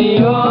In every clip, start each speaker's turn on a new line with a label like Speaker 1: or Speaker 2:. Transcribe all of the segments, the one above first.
Speaker 1: Adiós.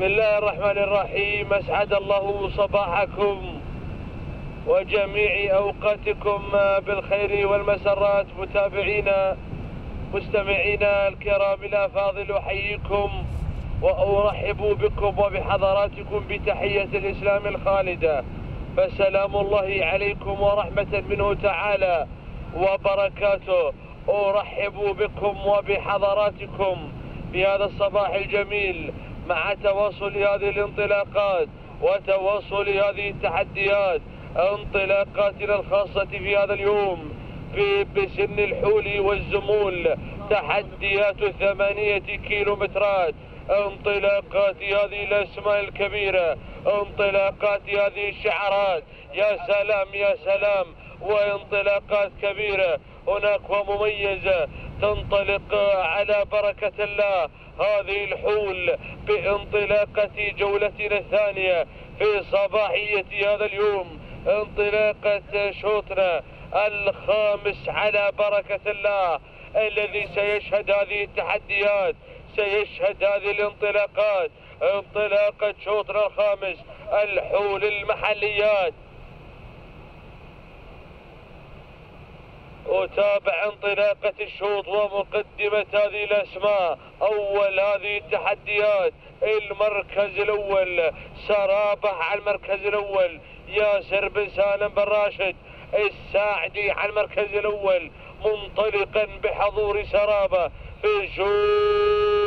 Speaker 2: بسم الله الرحمن الرحيم. أسعد الله صباحكم وجميع أوقاتكم بالخير والمسرات. متابعينا مستمعينا الكرام الافاضل أحييكم وأرحب بكم وبحضراتكم بتحية الإسلام الخالدة. فسلام الله عليكم ورحمة منه تعالى وبركاته. أرحب بكم وبحضراتكم في هذا الصباح الجميل. مع تواصل هذه الانطلاقات وتواصل هذه التحديات انطلاقاتنا الخاصة في هذا اليوم في بسن الحول والزمول تحديات ثمانية كيلومترات انطلاقات هذه الاسماء الكبيرة انطلاقات هذه الشعارات يا سلام يا سلام وانطلاقات كبيرة. هناك ومميزة تنطلق على بركة الله. هذه الحول بانطلاقة جولتنا الثانية في صباحية هذا اليوم. انطلاقة شوطنا الخامس على بركة الله. الذي سيشهد هذه التحديات سيشهد هذه الانطلاقات. انطلاقة شوطنا الخامس الحول المحليات. أتابع انطلاقة الشوط ومقدمة هذه الأسماء. أول هذه التحديات المركز الأول سرابح على المركز الأول ياسر بن سالم بن راشد الساعدي على المركز الأول منطلقا بحضور سرابة. في شوط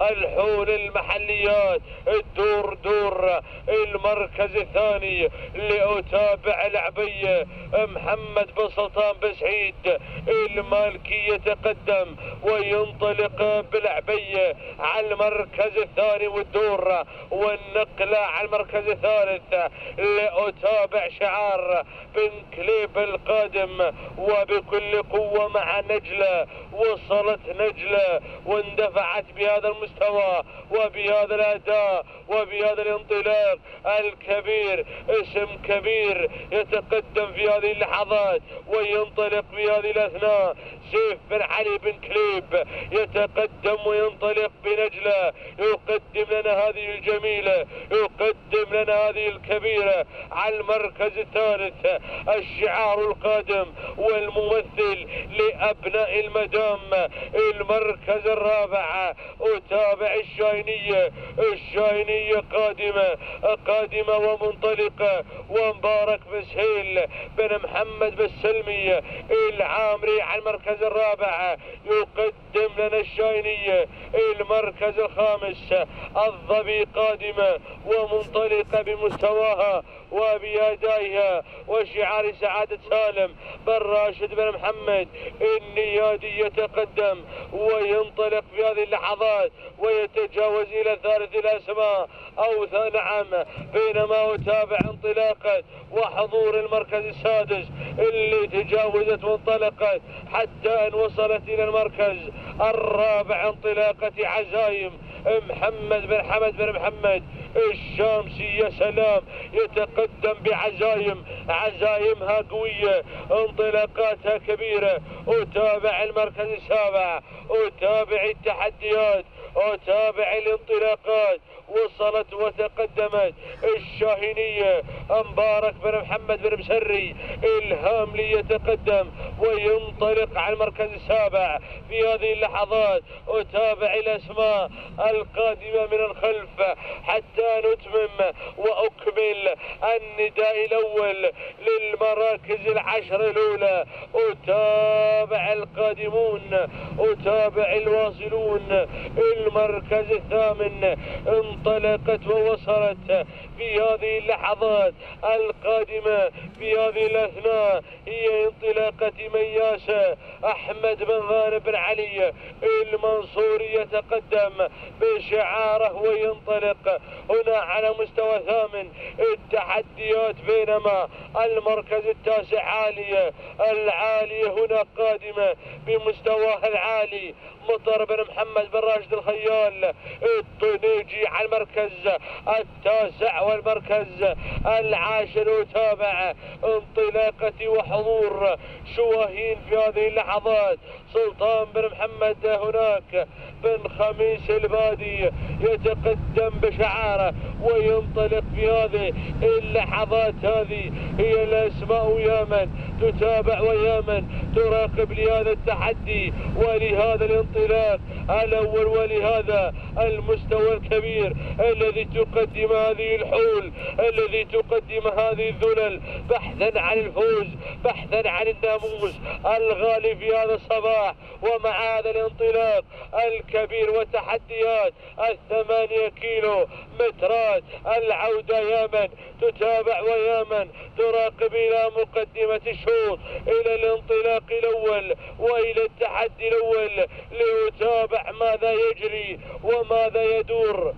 Speaker 2: الحول المحليات الدور دور المركز الثاني لأتابع العبية محمد بن سلطان بن سعيد. المالكي يتقدم وينطلق بالعبية على المركز الثاني والدور والنقلة على المركز الثالث لأتابع شعار بن كليب القادم. وبكل قوة مع نجلة وصلت نجلة واندفعت بهذا المستوى وبهذا الأداء وبهذا الانطلاق الكبير اسم كبير يتقدم في هذه اللحظات وينطلق في هذه الأثناء. سيف بن علي بن كليب يتقدم وينطلق بنجلة. يقدم لنا هذه الجميلة يقدم لنا هذه الكبيرة على المركز الثالث الشعار القادم والممثل لأبناء المدام المركز الرابع أتابع الشاهينية الشاهينية قادمة قادمة ومنطلقة. ومبارك بن سهيل بن محمد بن سلمي العامري على المركز الرابع. يقدم لنا الشاهينية المركز الخامس. الظبي قادمة ومنطلقة بمستواها وبأدائها. وشعار سعادة سالم بن راشد بن محمد النيادي يتقدم. وينطلق في هذه اللحظات ويتجاوز إلى ثالث الأسماء أو نعم بينما أتابع انطلاقة وحضور المركز السادس اللي تجاوزت وانطلقت حتى أن وصلت إلى المركز الرابع انطلاقة عزايم محمد بن حمد بن محمد. الشامسي يا سلام يتقدم بعزايم عزايمها قوية انطلاقاتها كبيرة. أتابع المركز السابع أتابع التحديات أتابع الانطلاقات. وصلت وتقدمت الشاهينية مبارك بن محمد بن مسري إلهام لي يتقدم وينطلق على المركز السابع في هذه اللحظات أتابع الأسماء القادمة من الخلف حتى نتمم وأكمل النداء الأول للمراكز العشر الأولى أتابع القادمون أتابع الواصلون المركز الثامن انطلقت ووصلت في هذه اللحظات القادمة في هذه الأثناء هي انطلاقة مياسة أحمد بن غانم بن علي المنصوري يتقدم بشعاره وينطلق هنا على مستوى ثامن. التحديات بينما المركز التاسع عالية العالية هنا قادمة بمستواها العالي. مطر بن محمد بن راشد الخيال. الطنيجي على المركز التاسع والمركز العاشر وتابع انطلاقة وحضور شواهين في هذه اللحظات. سلطان بن محمد هناك بن خميس البادي يتقدم بشعاره وينطلق في هذه اللحظات هذه. هي الأسماء ويا من تتابع ويا من تراقب لهذا التحدي ولهذا الانطلاق الأول ولهذا المستوى الكبير الذي تقدم هذه الحول الذي تقدم هذه الذلل. بحثا عن الفوز بحثا عن الناموس الغالي في هذا الصباح. ومع هذا الانطلاق الكبير والتحديات. الثمانية كيلو مترات العودة يا من تتابع ويا من تراقب إلى مقدمة الشوط إلى الانطلاق الأول وإلى التحدي الأول ليتابع ماذا يجري وماذا يدور.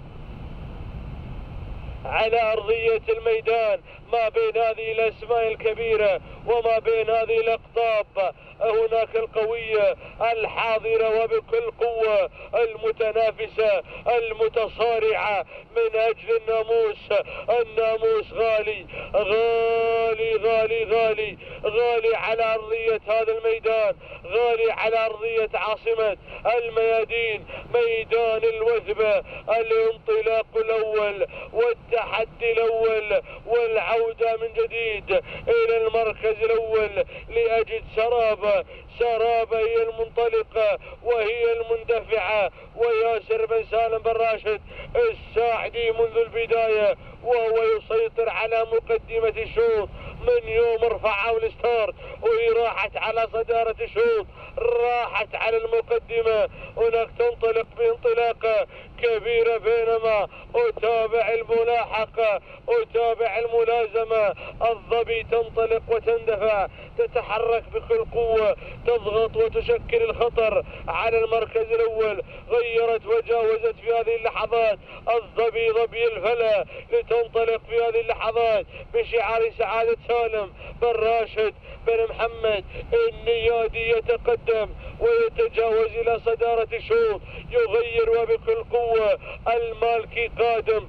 Speaker 2: على أرضية الميدان ما بين هذه الأسماء الكبيرة وما بين هذه الأقطاب. هناك القوية الحاضرة وبكل قوة المتنافسة المتصارعة من أجل الناموس. الناموس غالي غالي غالي غالي غالي على أرضية هذا الميدان غالي على أرضية عاصمة الميادين. ميدان الوثبة الانطلاق الأول والتحدي الأول والعودة من جديد إلى المركز الأول لأجد سرابة سرابة هي المنطلقة وهي المندفعة وياسر بن سالم بن راشد الساعدي منذ البداية. وهو يسيطر على مقدمة الشوط. من يوم رفعوا الستارت وهي راحت على صدارة الشوط. راحت على المقدمة. هناك تنطلق بانطلاقة كبيرة بينما أتابع الملاحقة أتابع الملازمة. الظبي تنطلق وتندفع تتحرك بكل قوة تضغط وتشكل الخطر على المركز الأول. غيرت وجاوزت في هذه اللحظات. الظبي ظبي الفلا لتنطلق في هذه اللحظات بشعار سعادة سالم بن راشد. بن محمد النيادي يتقدم ويتجاوز إلى صدارة الشوط يغير وبكل قوة المالكي قادم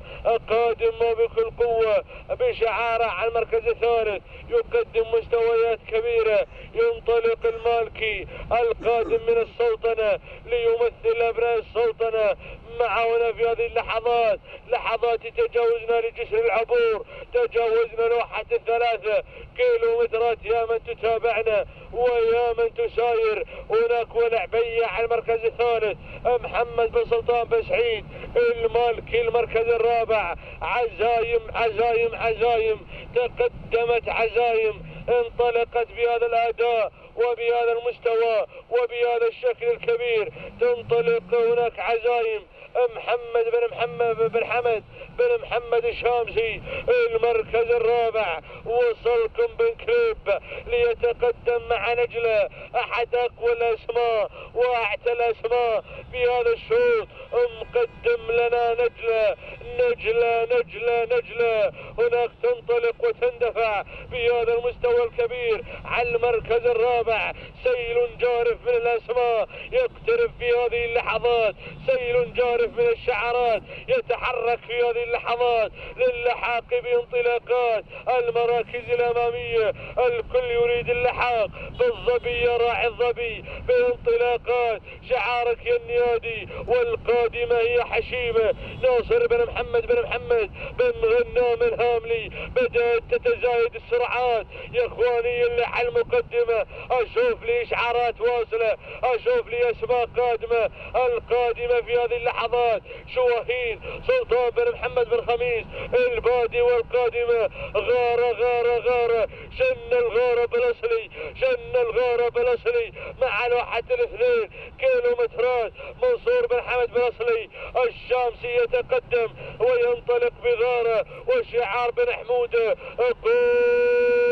Speaker 2: قادم وبكل قوة بشعاره على المركز الثالث. يقدم مستويات كبيرة ينطلق المالكي القادم من السلطنة ليمثل أبناء السلطنة. معنا في هذه اللحظات. لحظات تجاوزنا لجسر العبور تجاوزنا لوحة الثلاثة. كيلو مترات يا من تتابعنا ويا من تساير. هناك ولعبية على المركز الثالث. محمد بن سلطان بن سعيد المالكي المركز الرابع. عزايم عزايم عزايم. تقدمت عزايم. انطلقت بهذا الأداء وبهذا المستوى وبهذا الشكل الكبير. تنطلق هناك عزايم. محمد بن محمد بن حمد بن محمد الشامسي المركز الرابع. وصلكم بن كليب ليتقدم مع نجلة. أحد أقوى الأسماء وأعتى الأسماء في هذا الشوط. مقدم لنا نجلة. نجلة نجلة نجلة. هناك تنطلق وتندفع في هذا المستوى الكبير. على المركز الرابع سيل جارف من الأسماء. يقترب في هذه اللحظات. سيل جارف من الشعارات يتحرك في هذه اللحظات للحاق بانطلاقات المراكز الأمامية الكل يريد اللحاق. بالظبي يا راعي الظبي بانطلاقات. شعارك يا النيادي والقادم القادمة هي حشيمة. ناصر بن محمد بن محمد بن غنام الهاملي. بدأت تتزايد السرعات. يا إخواني اللي على المقدمة أشوف لي إشعارات واصلة. أشوف لي أسماء قادمة. القادمة في هذه اللحظات شواهين سلطان بن محمد بن خميس البادي والقادمة غارة غارة غارة شن الغارة بالأصلي شن الغارة بالأصلي مع الواحد الاثنين كيلو مترات منصور بن حمد بالأصلي الشامسي يتقدم وينطلق بغارة وشعار بن حمودة قدم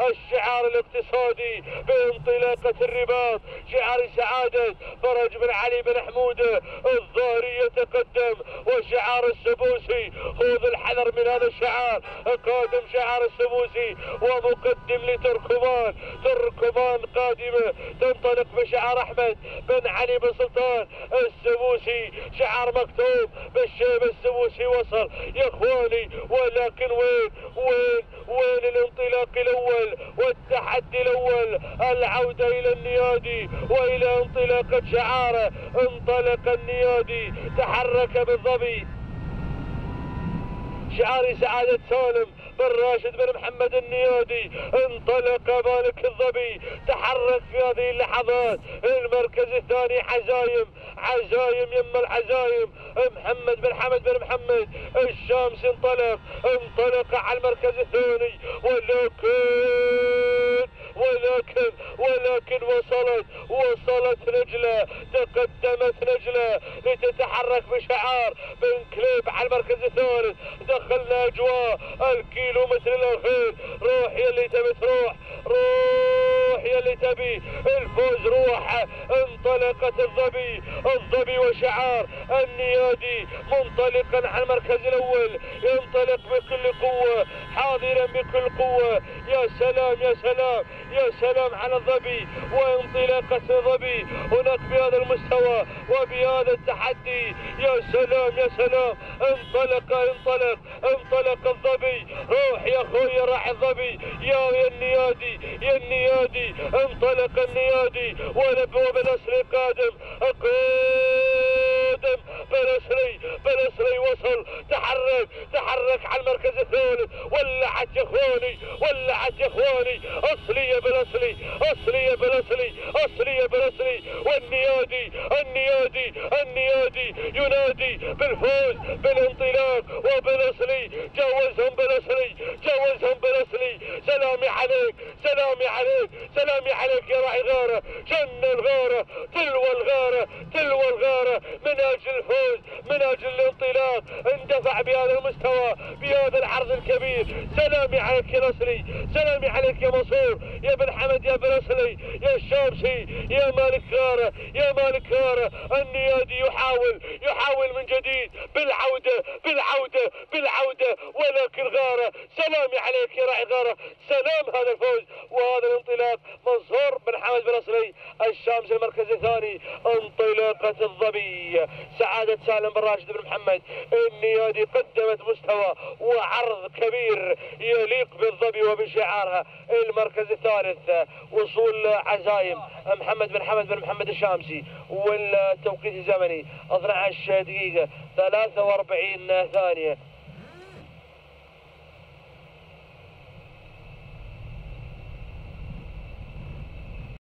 Speaker 2: الشعار الاقتصادي بانطلاقة الرباط. شعار سعادة فرج بن علي بن حمودة الظاهري يتقدم. وشعار السبوسي خذ الحذر من هذا الشعار. قادم شعار السبوسي ومقدم لتركمان. تركمان قادمة تنطلق بشعار أحمد بن علي بن سلطان. السبوسي شعار مكتوب بالشيب السبوسي وصل. يا إخواني ولكن وين؟ وين؟ وين الانطلاق الأول والتحدي الأول العودة إلى النيادي وإلى انطلاقة شعاره انطلق النيادي تحرك بالظبي شعار سعادة سالم بن راشد بن محمد النيادي انطلق مالك الظبي تحرك في هذه اللحظات المركز الثاني حزايم عزايم يم العزايم محمد بن حمد بن محمد الشامس انطلق. انطلق على المركز الثاني ولكن ولكن ولكن وصلت وصلت نجلة تقدمت نجلة لتتحرك بشعار بن كليب على المركز الثالث. دخلنا أجواء الكيلو متر الأخير روح يا اللي تبي تروح روح! يا اللي تبي. الفوز روح انطلقت الظبي. الظبي وشعار النيادي منطلقا على المركز الأول. ينطلق بكل قوة حاضرا بكل قوة. يا سلام يا سلام يا سلام على الظبي وانطلاقة الظبي. هناك بهذا المستوى وبهذا التحدي. يا سلام يا سلام. انطلق انطلق انطلق الظبي. روح يا أخوي راح الظبي. يا يا النيادي يا النيادي. انطلق النيادي. ولبوا بالاسري قادم قادم بلسري بلسري وصل. تحرك تحرك على المركز الثالث ولعت يا إخواني ولعت يا إخواني. أصلي يا بلسري أصلي يا بلسري أصلي يا بلسري والنيادي النيادي النيادي ينادي بالفوز بالانطلاق. وبلسري جوزهم بلسري جوزهم بلسري سلامي عليك. سلامي عليك. سلامي عليك يا راعي غارة جن الغارة. تلو الغارة. تلو الغارة. من أجل الفوز. من أجل الانطلاق. اندفع بهذا المستوى. بهذا العرض الكبير. سلامي عليك يا نصري. سلامي عليك يا منصور. يا بن حمد يا بن أسلي. يا الشامسي. يا مالك غارة. يا مالك غارة. النيادي يحاول. يحاول من جديد. بالعودة. بالعودة. بالعودة. ولكن غارة. سلامي عليك يا راعي غارة سلام هذا الفوز وهذا الانطلاق منصور بن حمد بن أسلي الشامس المركز الثاني. انطلاقة الظبي. سعادة سالم بن راشد بن محمد. النيادي قدمت مستوى وعرض كبير يليق بالظبي وبشعارها. المركز الثالث وصول عزايم محمد بن حمد بن محمد الشامسي. والتوقيت الزمني. 12 دقيقة. 43 ثانية.